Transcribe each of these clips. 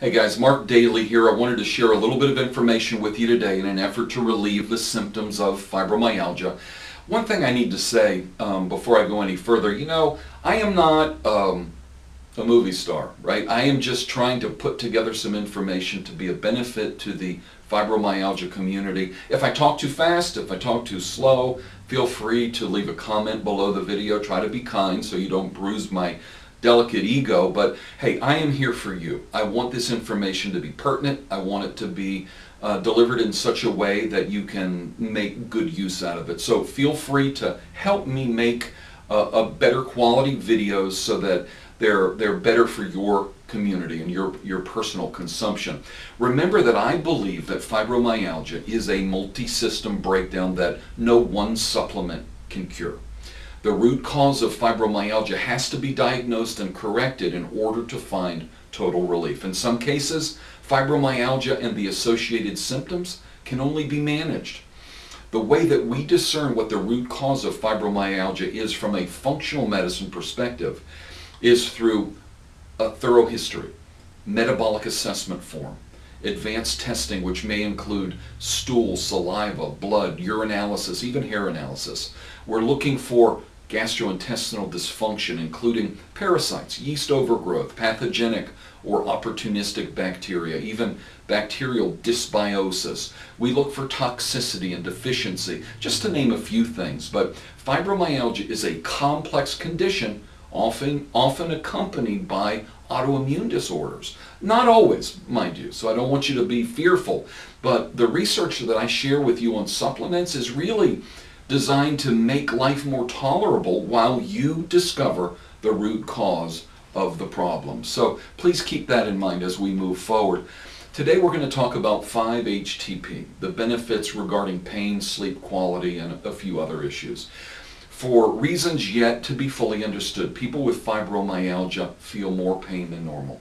Hey guys, Mark Dailey here. I wanted to share a little bit of information with you today in an effort to relieve the symptoms of fibromyalgia. One thing I need to say um, before I go any further, you know, I am not um, a movie star, right? I am just trying to put together some information to be a benefit to the fibromyalgia community. If I talk too fast, if I talk too slow, feel free to leave a comment below the video. Try to be kind so you don't bruise my delicate ego, but hey, I am here for you. I want this information to be pertinent. I want it to be uh, delivered in such a way that you can make good use out of it. So feel free to help me make uh, a better quality videos so that they're, they're better for your community and your, your personal consumption. Remember that I believe that fibromyalgia is a multi-system breakdown that no one supplement can cure. The root cause of fibromyalgia has to be diagnosed and corrected in order to find total relief. In some cases, fibromyalgia and the associated symptoms can only be managed. The way that we discern what the root cause of fibromyalgia is from a functional medicine perspective is through a thorough history, metabolic assessment form, advanced testing which may include stool, saliva, blood, urinalysis, even hair analysis. We're looking for gastrointestinal dysfunction, including parasites, yeast overgrowth, pathogenic or opportunistic bacteria, even bacterial dysbiosis. We look for toxicity and deficiency, just to name a few things. But fibromyalgia is a complex condition, often, often accompanied by autoimmune disorders. Not always, mind you, so I don't want you to be fearful. But the research that I share with you on supplements is really designed to make life more tolerable while you discover the root cause of the problem. So please keep that in mind as we move forward. Today we're going to talk about 5-HTP, the benefits regarding pain, sleep quality, and a few other issues. For reasons yet to be fully understood, people with fibromyalgia feel more pain than normal.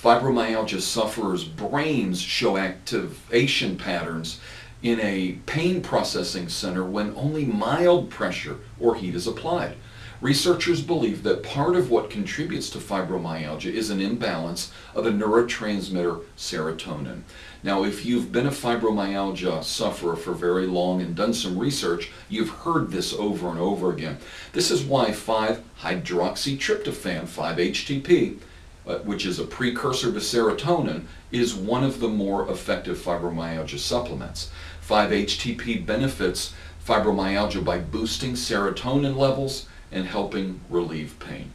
Fibromyalgia sufferers' brains show activation patterns in a pain processing center when only mild pressure or heat is applied. Researchers believe that part of what contributes to fibromyalgia is an imbalance of the neurotransmitter serotonin. Now, if you've been a fibromyalgia sufferer for very long and done some research, you've heard this over and over again. This is why 5-hydroxytryptophan, 5-HTP, uh, Uh, which is a precursor to serotonin, is one of the more effective fibromyalgia supplements. 5-HTP benefits fibromyalgia by boosting serotonin levels and helping relieve pain.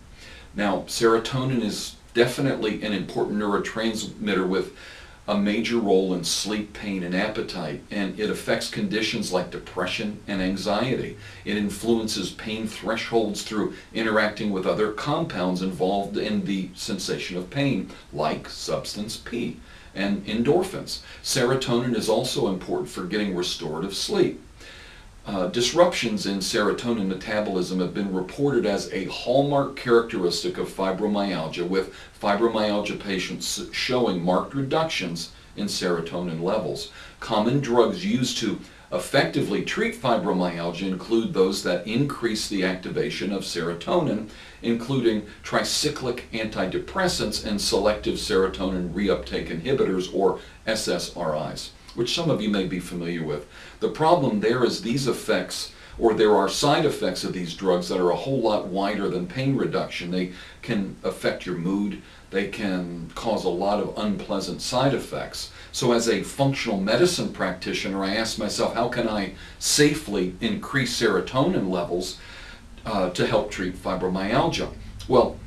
Now, serotonin is definitely an important neurotransmitter with a major role in sleep, pain, and appetite, and it affects conditions like depression and anxiety. It influences pain thresholds through interacting with other compounds involved in the sensation of pain, like substance P and endorphins. Serotonin is also important for getting restorative sleep. Uh, disruptions in serotonin metabolism have been reported as a hallmark characteristic of fibromyalgia, with fibromyalgia patients showing marked reductions in serotonin levels. Common drugs used to effectively treat fibromyalgia include those that increase the activation of serotonin, including tricyclic antidepressants and selective serotonin reuptake inhibitors, or SSRIs which some of you may be familiar with. The problem there is these effects or there are side effects of these drugs that are a whole lot wider than pain reduction. They can affect your mood. They can cause a lot of unpleasant side effects. So as a functional medicine practitioner, I ask myself, how can I safely increase serotonin levels uh, to help treat fibromyalgia? Well,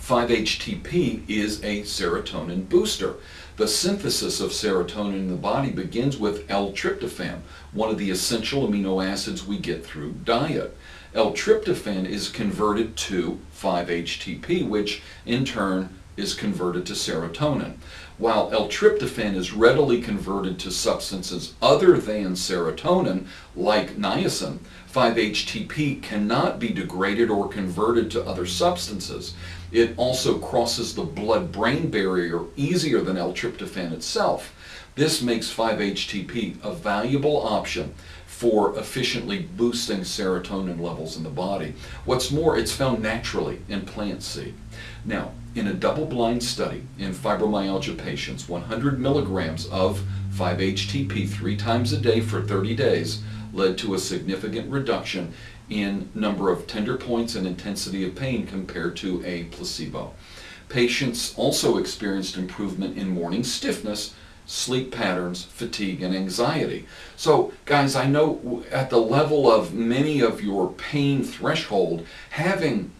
5-HTP is a serotonin booster. The synthesis of serotonin in the body begins with L-tryptophan, one of the essential amino acids we get through diet. L-tryptophan is converted to 5-HTP, which in turn is converted to serotonin. While L-tryptophan is readily converted to substances other than serotonin, like niacin, 5-HTP cannot be degraded or converted to other substances. It also crosses the blood-brain barrier easier than L-tryptophan itself. This makes 5-HTP a valuable option for efficiently boosting serotonin levels in the body. What's more, it's found naturally in plant seed. Now, in a double-blind study in fibromyalgia patients, 100 milligrams of 5-HTP three times a day for 30 days led to a significant reduction in number of tender points and intensity of pain compared to a placebo. Patients also experienced improvement in morning stiffness, sleep patterns, fatigue, and anxiety. So, guys, I know at the level of many of your pain threshold, having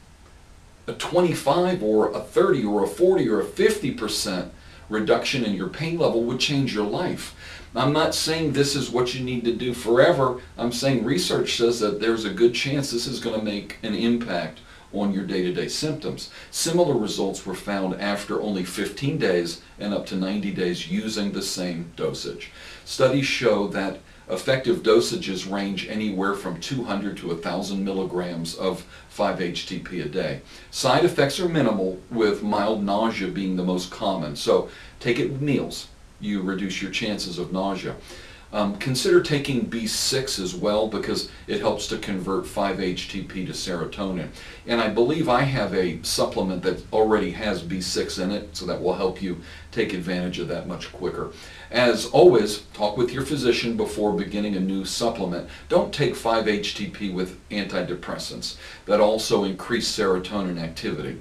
a 25 or a 30 or a 40 or a 50 percent reduction in your pain level would change your life. I'm not saying this is what you need to do forever. I'm saying research says that there's a good chance this is going to make an impact on your day-to-day symptoms. Similar results were found after only 15 days and up to 90 days using the same dosage. Studies show that effective dosages range anywhere from 200 to 1,000 milligrams of 5-HTP a day. Side effects are minimal, with mild nausea being the most common. So take it with meals. You reduce your chances of nausea. Um, consider taking B6 as well because it helps to convert 5-HTP to serotonin. And I believe I have a supplement that already has B6 in it, so that will help you take advantage of that much quicker. As always, talk with your physician before beginning a new supplement. Don't take 5-HTP with antidepressants that also increase serotonin activity.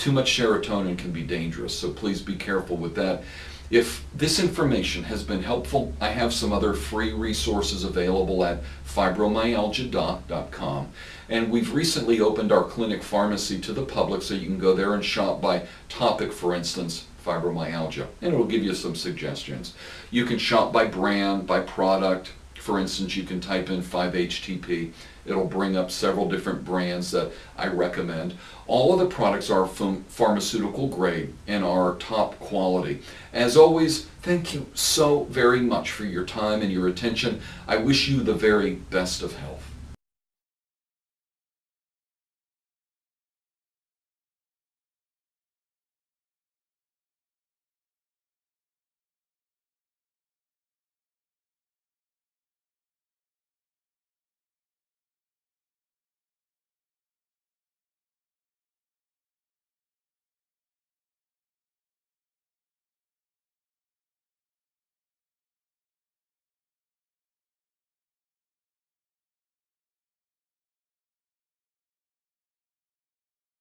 Too much serotonin can be dangerous, so please be careful with that. If this information has been helpful, I have some other free resources available at fibromyalgiadoc.com. And we've recently opened our clinic pharmacy to the public so you can go there and shop by topic, for instance, fibromyalgia. And it'll give you some suggestions. You can shop by brand, by product. For instance, you can type in 5-HTP It'll bring up several different brands that I recommend. All of the products are from pharmaceutical grade and are top quality. As always, thank you so very much for your time and your attention. I wish you the very best of health.